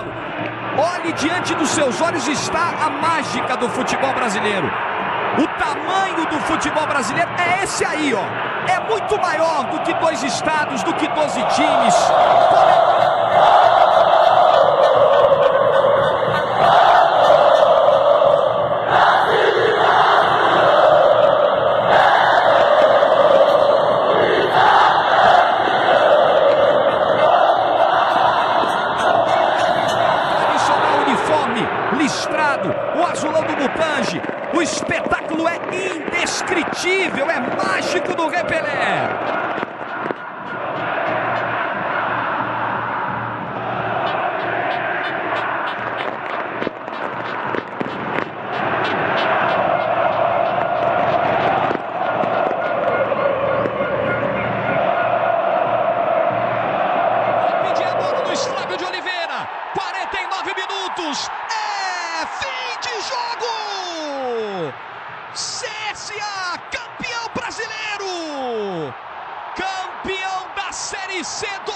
Paulo. Olhe diante dos seus olhos está a mágica do futebol brasileiro. O tamanho do futebol brasileiro é esse aí, ó. É muito maior do que dois estados, do que 12 times. Listrado, o azulão do Mutange. O espetáculo é indescritível, é mágico do Repelé. Da